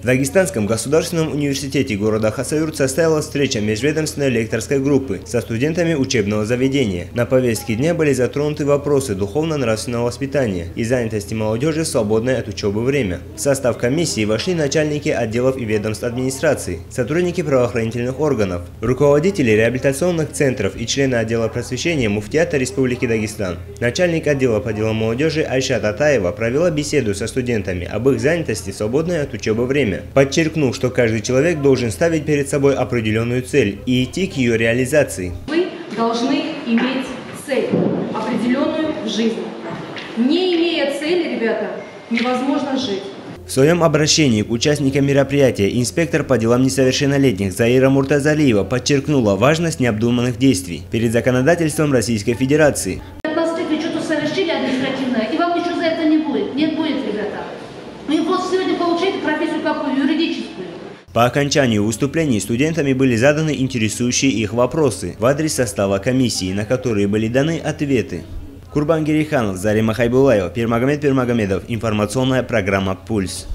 В Дагестанском государственном университете города Хасавюрт состоялась встреча межведомственной лекторской группы со студентами учебного заведения. На повестке дня были затронуты вопросы духовно-нравственного воспитания и занятости молодежи в свободное от учебы время. В состав комиссии вошли начальники отделов и ведомств администрации, сотрудники правоохранительных органов, руководители реабилитационных центров и члены отдела просвещения Муфтиата Республики Дагестан. Начальник отдела по делам молодежи Айша Татаева провела беседу со студентами об их занятости в свободное от учебы время время, подчеркнув, что каждый человек должен ставить перед собой определенную цель и идти к ее реализации. Вы должны иметь цель, определенную в жизни. Не имея цели, ребята, невозможно жить. В своем обращении к участникам мероприятия инспектор по делам несовершеннолетних Заира Муртазалиева подчеркнула важность необдуманных действий перед законодательством Российской Федерации. Вас что-то совершили административное, и вам ничего за это не будет. Нет, будет, ребята. Вы просто сегодня? Юридическую. По окончанию выступлений студентами были заданы интересующие их вопросы в адрес состава комиссии, на которые были даны ответы. Курбан Гериханов, Зарима Хайбулаева, Пермагомед Пермагомедов. Информационная программа «Пульс».